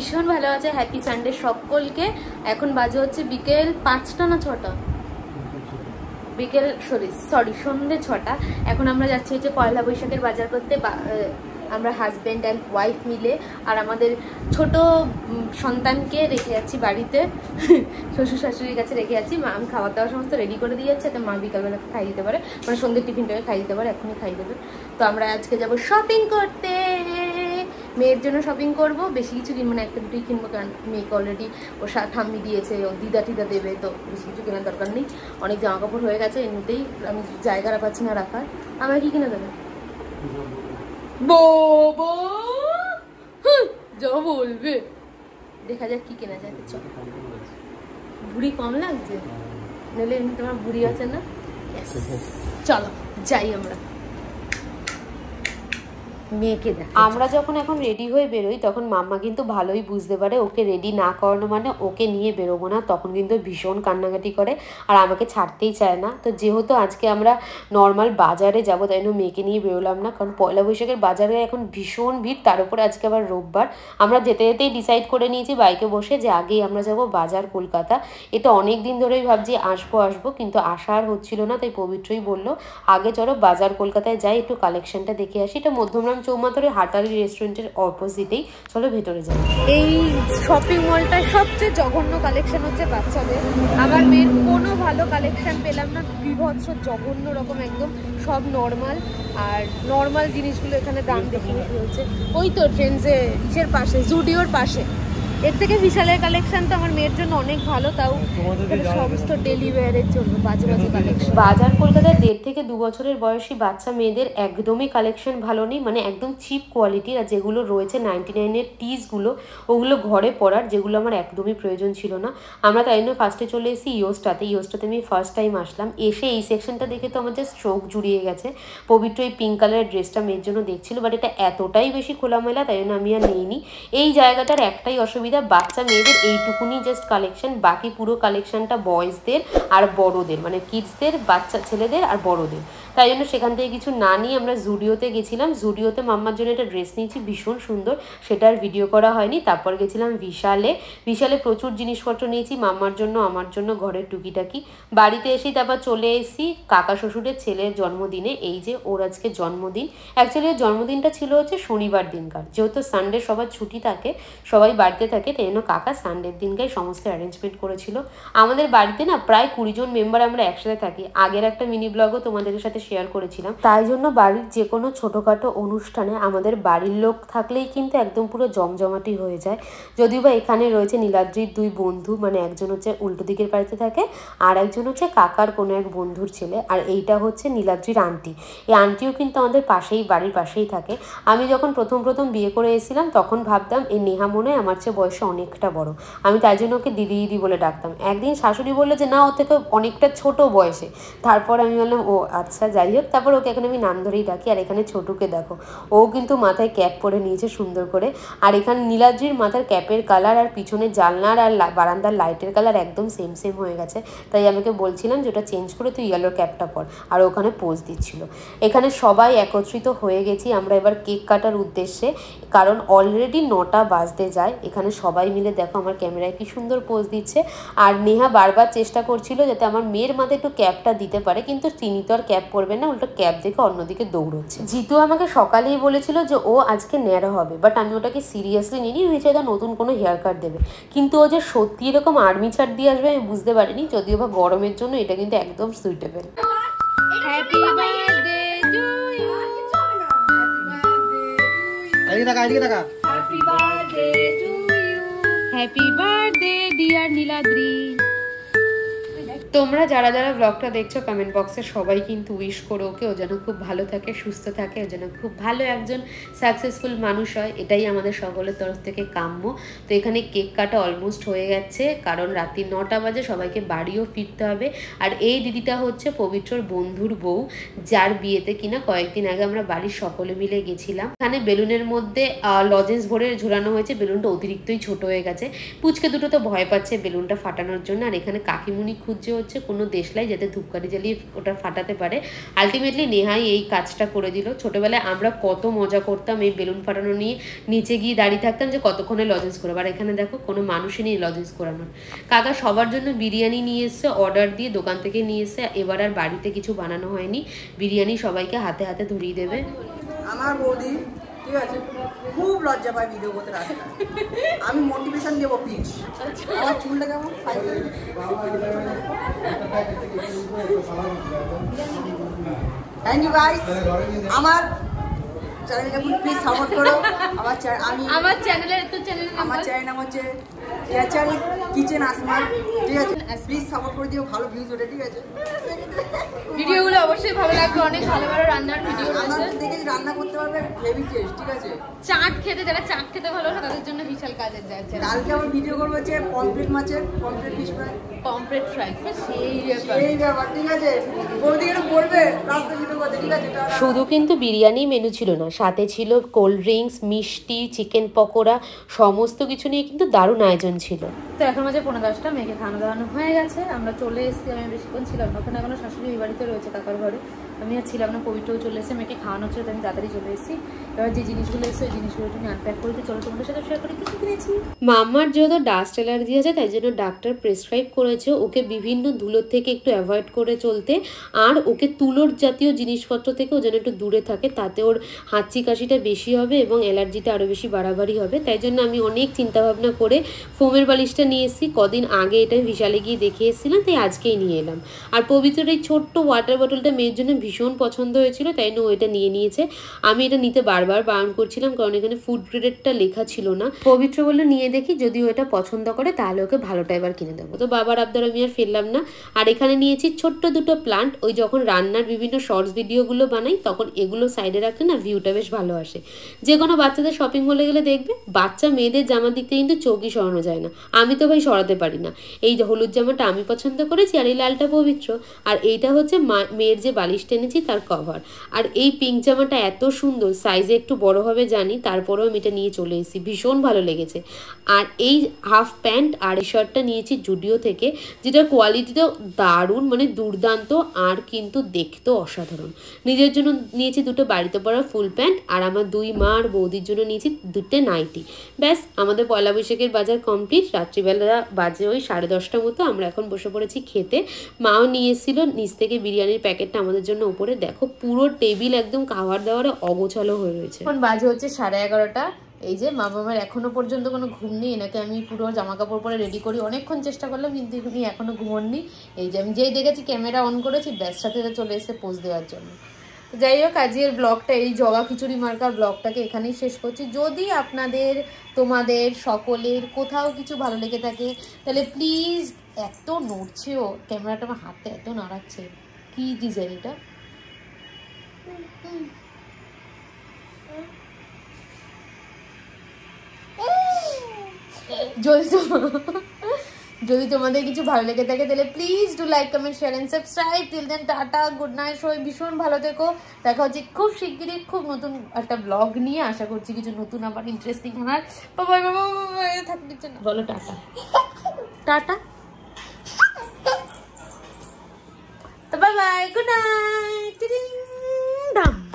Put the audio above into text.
ভীষণ ভালো আছে হ্যাপি সানডে সকলকে। এখন বাজে হচ্ছে বিকেল পাঁচটা না ছটা? বিকেল সরি সরি সন্ধে ছটা। এখন আমরা যাচ্ছি হচ্ছে পয়লা বৈশাখের বাজার করতে আমরা হাজব্যান্ড অ্যান্ড ওয়াইফ মিলে। আর আমাদের ছোট সন্তানকে রেখে যাচ্ছি বাড়িতে। শ্বশুর শাশুড়ির কাছে রেখে যাচ্ছি। মা, আমি খাওয়া দাওয়া সমস্ত রেডি করে দিয়ে যাচ্ছে। তো মা বিকালবেলা খাই দিতে পারে। মানে সন্ধ্যের টিফিনটাকে খাই দিতে পারে, এখনই খাই দেবে। তো আমরা আজকে যাব শপিং করতে। মেয়ের জন্য শপিং করব বেশি কিছু কিনবো না একটা দুটোই কিনবো কারণ মেয়েকে অলরেডি ও সা- ঠাম্মি দিয়েছে ও দিদা টিদা দেবে তো বেশি কিছু কেনার দরকার নেই। অনেক জামা কাপড় হয়ে গেছে এমনিতেই আমি জায়গাটা পাচ্ছি না রাখার। আমার কি কিনে দেবে? হুঁ, যা বলবে। দেখা যাক কি কেনা যায় চল ভুড়ি কম লাগছে? নইলে এমনি তোমার ভুড়ি আছে না? চলো যাই আমরা। মেয়েকে দেখ আমরা যখন এখন রেডি হয়ে বেরোই, তখন মাম্মা কিন্তু ভালোই বুঝতে পারে, ওকে রেডি না করানো মানে ওকে নিয়ে বেরোবো না, তখন কিন্তু ভীষণ কান্নাকাটি করে, আর আমাকে ছাড়তেই চায় না। তো যেহেতু আজকে আমরা নর্মাল বাজারে যাব, তাই জন্য মেয়েকে নিয়ে বেরোলাম না, কারণ পয়লা বৈশাখের বাজারে এখন ভীষণ ভিড়, তার উপরে আজকে আবার রোববার। আমরা যেতে যেতেই ডিসাইড করে নিয়েছি বাইকে বসে যে আগেই আমরা যাব বাজার কলকাতা। এটা অনেক দিন ধরেই ভাবছি আসব আসব, কিন্তু আসা আর হচ্ছিল না, তাই পবিত্রই বলল, আগে চলো বাজার কলকাতায় যাই, একটু কালেকশনটা দেখে আসি। এটা মধ্যমগ্রাম চৌমাথরে হাটালি রেস্টুরেন্টের অপোজিটেই। চলো ভেতরে যাই। এই শপিং মলটার সবচেয়ে জঘন্য কালেকশন হচ্ছে বাচ্চাদের। আমার মেয়ের কোনো ভালো কালেকশন পেলাম না। বিভৎস জঘন্য রকম একদম। সব নর্মাল আর নর্মাল জিনিসগুলো এখানে দাম দেখে হয়েছে ওই তো ট্রেন্ডসে ইসের পাশে জুডিওর পাশে। এর থেকে বিশালের কালেকশন তো আমার মেয়ের জন্য অনেক ভালো তাও সমস্ত ডেলি ওয়্যারের জন্য বাজে বাজে কালেকশন বাজার কলকাতায় দেড় থেকে দু বছরের বয়সী বাচ্চা মেয়েদের একদমই কালেকশন ভালো নেই মানে একদম চিপ কোয়ালিটির আর যেগুলো রয়েছে নাইনটি নাইনের টিসগুলো ওগুলো ঘরে পরার যেগুলো আমার একদমই প্রয়োজন ছিল না। আমরা তাই জন্য ফার্স্টে চলে এসেছি ইয়োস্টাতে। ইয়োস্টাতে আমি ফার্স্ট টাইম আসলাম। এসে এই সেকশনটা দেখে তো আমার জাস্ট চোখ জুড়িয়ে গেছে। পবিত্র এই পিঙ্ক কালারের ড্রেসটা মেয়ের জন্য দেখছিল বাট এটা এতটাই বেশি খোলামেলা তাই জন্য আমি আর নিইনি। এই জায়গাটার একটাই অসুবিধা বাচ্চা মেয়েদের এইটুকুনি জাস্ট কালেকশন বাকি পুরো কালেকশনটা বয়েজদের আর বড়দের মানে কিডসদের বাচ্চা, ছেলেদের আর বড়দের। তাই জন্য সেখান থেকে কিছু না নিয়ে আমরা জুডিওতে গেছিলাম। জুডিওতে মাম্মার জন্য একটা ড্রেস নিয়েছি, ভীষণ সুন্দর। সেটার ভিডিও করা হয়নি। তারপর গেছিলাম বিশালে বিশালে প্রচুর জিনিসপত্র নিয়েছি, মাম্মার জন্য, আমার জন্য, ঘরের টুকিটাকি। বাড়িতে এসেই তারপর চলে এসেছি কাকা শ্বশুরের ছেলের জন্মদিনে। এই যে ওর আজকে জন্মদিন। অ্যাকচুয়ালি জন্মদিনটা ছিল হচ্ছে শনিবার দিনকার। যেহেতু সানডে সবার ছুটি থাকে, সবাই বাড়িতে থাকে। তাই জন্য কাকা সানডের দিনকে সমস্ত অ্যারেঞ্জমেন্ট করেছিল। আমাদের বাড়িতে না প্রায় কুড়ি জন মেম্বার আমরা একসাথে থাকি। আগের একটা মিনি ব্লগও তোমাদের সাথে শেয়ার করেছিলাম। তাই জন্য বাড়ির যে কোনো ছোটোখাটো অনুষ্ঠানে আমাদের বাড়ির লোক থাকলেই কিন্তু একদম পুরো জমজমাটি হয়ে যায়। যদিও বা এখানে রয়েছে নীলাদ্রির দুই বন্ধু মানে একজন হচ্ছে উল্টো দিকের বাড়িতে থাকে, আর একজন হচ্ছে কাকার কোনো এক বন্ধুর ছেলে, আর এইটা হচ্ছে নীলাদ্রির আন্টি এই আন্টিও কিন্তু আমাদের পাশেই, বাড়ির পাশেই থাকে। আমি যখন প্রথম প্রথম বিয়ে করে এসেছিলাম, তখন ভাবতাম এই নেহা মনে হয় আমার চেয়ে অনেকটা বড়। আমি তাই জন্য ওকে দিদি দিদি বলে ডাকতাম। একদিন শাশুড়ি বলল যে, না ও থেকে অনেকটা ছোট বয়সে। তারপর আমি বললাম, ও আচ্ছা যাই হোক। তারপর ওকে এখন আমি নাম ধরেই ডাকি। আর এখানে ছোটুকে দেখো, ও কিন্তু মাথায় ক্যাপ পরে নিয়েছে সুন্দর করে। আর এখানে নীলাদ্রির মাথার ক্যাপের কালার আর পিছনে জানলার আর বারান্দার লাইটের কালার একদম সেম সেম হয়ে গেছে। তাই আমাকে বলছিলাম যে, ওটা চেঞ্জ করে তুই ইয়েলো ক্যাপটা পর। আর ওখানে পোজ দিচ্ছিল। এখানে সবাই একত্রিত হয়ে গেছি। আমরা এবার কেক কাটার উদ্দেশ্যে, কারণ অলরেডি নটা বাজতে যায়। এখানে সবাই মিলে দেখো আমার ক্যামেরায় কি সুন্দর পোজ দিচ্ছে। আর নেহা বারবার চেষ্টা করছিল যাতে আমার মেয়ের মাথায় একটু ক্যাপটা দিতে পারে কিন্তু তিনি তো আর ক্যাপ পরবে না উল্টো ক্যাপ দেখে অন্যদিকে দৌড়চ্ছে। জিতু আমাকে সকালেই বলেছিল যে ও আজকে ন্যাড়া হবে বাট আমি ওটাকে সিরিয়াসলি নিইনি ভেবেছি হয়তো নতুন কোনো হেয়ার কাট দেবে। কিন্তু ও যে সত্যি এরকম আর্মি ছাড় দিয়ে আসবে আমি বুঝতে পারিনি যদিও বা গরমের জন্য এটা কিন্তু একদম suitable happy birthday to you টাকা টাকা happy birthday happy birthday dear Niladri তোমরা যারা যারা ব্লগটা দেখছ কমেন্ট বক্সে সবাই কিন্তু উইশ করো ওকে, ও যেন খুব ভালো থাকে, সুস্থ থাকে, ও যেন খুব ভালো একজন সাকসেসফুল মানুষ হয়। এটাই আমাদের সকলের তরফ থেকে কাম্য। তো এখানে কেক কাটা অলমোস্ট হয়ে গেছে, কারণ রাত্রি নটা বাজে, সবাইকে বাড়িও ফিরতে হবে। আর এই দিদিটা হচ্ছে পবিত্রর বন্ধুর বউ, যার বিয়েতে কিনা কয়েকদিন আগে আমরা বাড়ির সকলে মিলে গেছিলাম। এখানে বেলুনের মধ্যে লজেন্স ভরে ঝোলানো হয়েছে, বেলুনটা অতিরিক্তই ছোট হয়ে গেছে। পুচকে দুটো তো ভয় পাচ্ছে বেলুনটা ফাটানোর জন্য, আর এখানে কাকিমুনি খুঁজছে হচ্ছে কোনো দেশলাই যাতে ধূপকাঠি জ্বালিয়ে ওটা ফাটাতে পারে। আলটিমেটলি নেহাই এই কাজটা করে দিল। ছোটবেলায় আমরা কত মজা করতাম এই বেলুন ফাটানো নিয়ে। নিচে গিয়ে দাঁড়িয়ে থাকতাম যে কতক্ষণে লজেন্স করব। আর এখানে দেখো কোনো মানুষই নেই লজেন্স করানোর। কাকা সবার জন্য বিরিয়ানি নিয়ে এসছে অর্ডার দিয়ে দোকান থেকে নিয়ে এসছে। এবার আর বাড়িতে কিছু বানানো হয়নি। বিরিয়ানি সবাইকে হাতে হাতে ধরিয়ে দেবে। আমার বৌদি ঠিক আছে? খুব লজ্জা পায় ভিডিও করতে আমি মোটিভেশন দেবো প্লিজ আমার চুলটা কেমন? থ্যাংক ইউ গাইস আমার চ্যানেলটা প্লিজ সাপোর্ট করো। আমার আমি আমার চ্যানেলের তো চ্যানেল আমার চ্যানেল নাম হচ্ছে কিচেন আসমান ঠিক আছে? প্লিজ সাপোর্ট করে দিও ভালো ভিউজ ওঠে ঠিক আছে? অবশ্যই ভালো লাগবে অনেক ভালো ভালো রান্নার ভিডিও রয়েছে। রান্না করতে পারবে হেভি টেস্ট ঠিক আছে? চাট খেতে যারা চাট খেতে ভালো না তাদের জন্য বিশাল কাজের যাচ্ছে কালকে আমার ভিডিও করব হচ্ছে পমফ্রেট মাছের pomfret fish fry pomfret fry সেই ব্যাপার। ঠিক আছে? বৌদি একটু বলবে রাস্তা শুধু কিন্তু বিরিয়ানি মেনু ছিল না, সাথে ছিল কোল্ড ড্রিঙ্কস মিষ্টি চিকেন পকোড়া, সমস্ত কিছু নিয়ে কিন্তু দারুণ আয়োজন ছিল। তো এখন মাঝে পনেরো দশটা, মেয়েকে খাওয়ানো দাওয়ানো হয়ে গেছে, আমরা চলে এসেছি, আমি বেশিক্ষণ ছিলাম ওখানে এখনও শাশুড়ি বাড়িতে রয়েছে কাকার ঘরে। আমি আর ছিলাম না পবিত্রও চলে এসেছে, মেয়েকে খাওয়ানো ছিল আমি তাড়াতাড়ি চলে এসেছি। এবার যে জিনিসগুলো এসেছে, ওই জিনিসগুলো একটু আনপ্যাক করে দিয়ে চলো তোমাদের সাথে শেয়ার করি, কি কি কিনেছি? মাম্মার যেহেতু ডাস্ট অ্যালার্জি আছে, তাই জন্য ডাক্তার প্রেসক্রাইব করেছে ওকে বিভিন্ন ধুলোর থেকে একটু অ্যাভয়েড করে চলতে। আর ওকে তুলোর জাতীয় জিনিসপত্র থেকে ও যেন একটু দূরে থাকে, তাতে ওর হাঁচি কাশিটা বেশি হবে এবং অ্যালার্জিটা আরও বেশি বাড়াবাড়ি হবে। তাই জন্য আমি অনেক চিন্তাভাবনা করে ফোমের বালিশটা নিয়ে এসেছি। কদিন আগে এটা বিশালে গিয়ে দেখে এসেছিলাম, তাই আজকেই নিয়ে এলাম। আর পবিত্রের এই ছোট্ট ওয়াটার বটলটা মেয়ের জন্য ভীষণ পছন্দ হয়েছিল তাই জন্য ও এটা নিয়ে নিয়েছে। আমি এটা নিতে বারবার বারণ করছিলাম কারণ এখানে ফুড গ্রেডেরটা লেখা ছিল না। পবিত্র বলল নিয়ে দেখি যদি ও এটা পছন্দ করে তাহলে ওকে ভালোটা এবার কিনে দেবো। তো বাবার আবদার আমি আর ফেললাম না। আর এখানে নিয়েছি ছোট্ট দুটো প্লান্ট ওই যখন রান্নার বিভিন্ন শর্টস ভিডিওগুলো বানাই তখন এগুলো সাইডে রাখলে না ভিউটা বেশ ভালো আসে। যে কোনো বাচ্চাদের শপিং মলে গেলে দেখবে বাচ্চা মেয়েদের জামা দিতে কিন্তু চৌকি সরানো যায় না। আমি তো ভাই সরাতে পারি না। এই যে হলুদ জামাটা আমি পছন্দ করেছি আর এই লালটা পবিত্র। আর এইটা হচ্ছে মেয়ের যে বালিশ টেনেছি তার কভার আর এই পিঙ্ক জামাটা এত সুন্দর সাইজে একটু বড় হবে জানি, তারপরেও আমি এটা নিয়ে চলে এসেছি। ভীষণ ভালো লেগেছে। আর এই হাফ প্যান্ট আর এই শার্টটা নিয়েছি জুডিও থেকে, যেটার কোয়ালিটিটাও দারুণ মানে দুর্দান্ত আর কিন্তু দেখতেও অসাধারণ। নিজের জন্য নিয়েছি দুটো বাড়িতে পরা ফুল প্যান্ট আর আমার দুই মা আর বৌদির জন্য নিয়েছি দুটো নাইটি ব্যাস, আমাদের পয়লা বৈশাখের বাজার কমপ্লিট রাত্রিবেলা বাজে ওই সাড়ে দশটা মতো, আমরা এখন বসে পড়েছি খেতে। মাও নিয়ে এসেছিল, নিচ থেকে বিরিয়ানির প্যাকেটটা আমাদের জন্য উপরে দেখো পুরো টেবিল একদম খাবার দাবারে অগোছালো হয়ে রয়েছে। এখন বাজে হচ্ছে সাড়ে এগারোটা। এই যে মা বাবার এখনও পর্যন্ত কোনো ঘুম নেই, এনাকে আমি পুরো জামা কাপড় পরে রেডি করি। অনেকক্ষণ চেষ্টা করলাম, কিন্তু উনি এখনও ঘুমননি। এই যে আমি যেই দেখেছি ক্যামেরা অন করেছি, ব্যাস, সাথে চলে এসে পোজ দেওয়ার জন্য। যাই হোক, আজকের ব্লগটা এই জগা খিচুড়ি মার্কার ব্লগটাকে এখানেই শেষ করছি। যদি আপনাদের, তোমাদের, সকলের কোথাও কিছু ভালো লেগে থাকে, তাহলে প্লিজ এত নড়ছেও ক্যামেরাটা আমার হাতে এত নাড়াচ্ছে, কি ডিজাইন এটা? যদি তোমাদের কিছু ভালো লেগে থাকে তাহলে please do like comment share and subscribe till then tata good night সবাই ভীষণ ভালো থেকো। দেখা হচ্ছে খুব শিগগিরই খুব নতুন একটা ব্লগ নিয়ে। আশা করছি কিছু নতুন আবার ইন্টারেস্টিং আমার বাবাই বাবা থাকতে দিচ্ছে বলো টাটা। টাটা। তো bye bye good night kingdom.